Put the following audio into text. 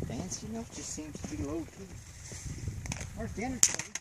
the dancing just seems to be low key. Where's the energy?